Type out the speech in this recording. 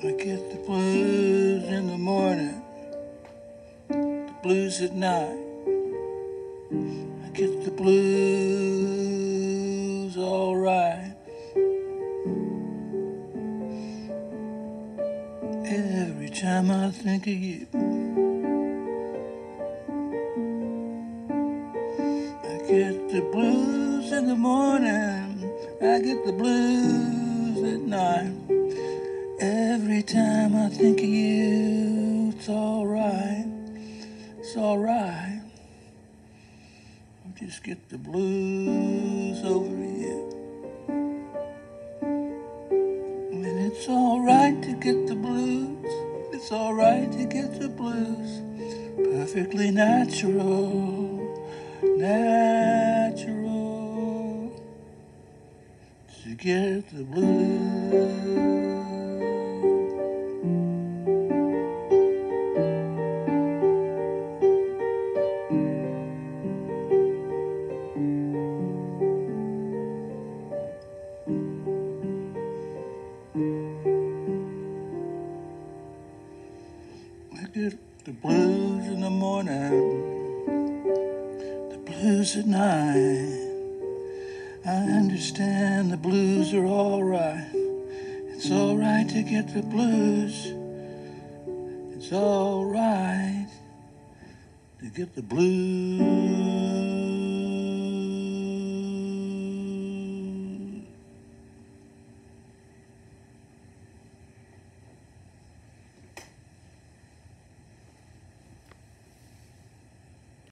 I get the blues in the morning, the blues at night. I get the blues all right. Every time I think of you, I get the blues in the morning, I get the blues at night. Every time I think of you, it's alright, it's alright. Just get the blues over you. And it's alright to get the blues, it's alright to get the blues. Perfectly natural, natural to get the blues. I get the blues in the morning, the blues at night. I understand the blues are alright. It's alright to get the blues. It's alright to get the blues.